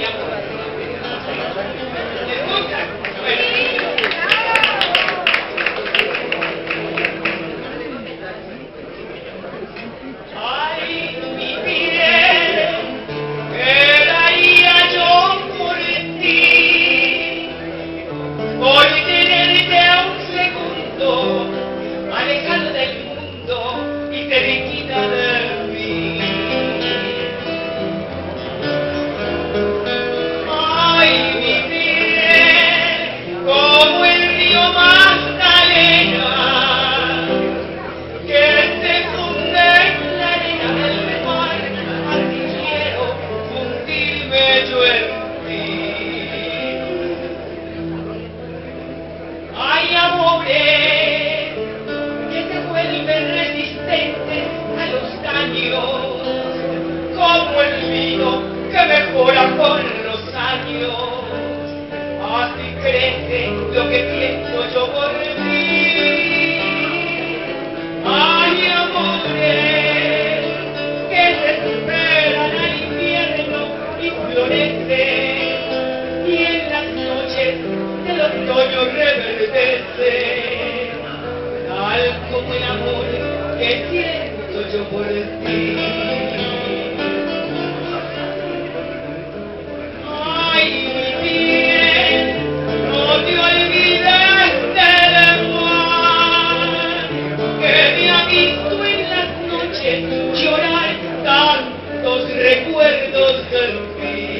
Gracias. crece lo que pienso yo por ti. Hay amores que se superan al invierno y florecen, y en las noches del otoño reverdece, tal como el amor que siento yo por ti. recuerdos de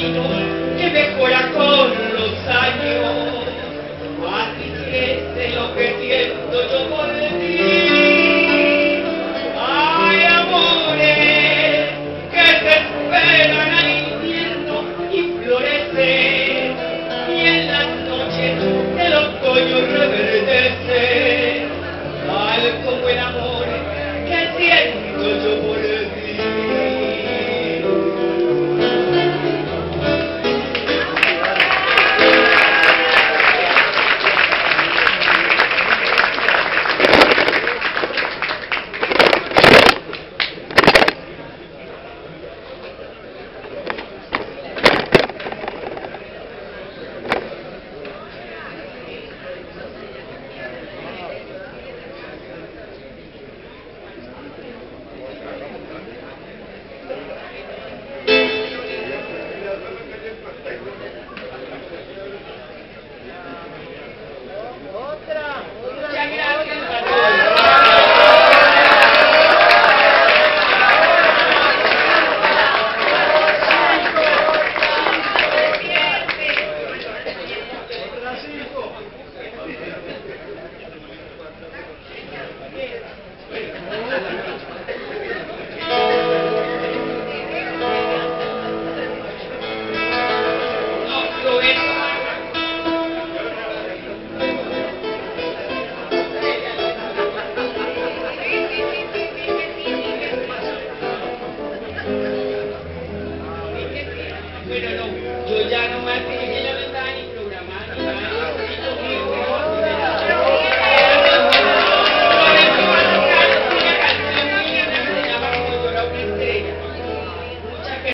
que de Mercúrio We don't know. Georgia no matter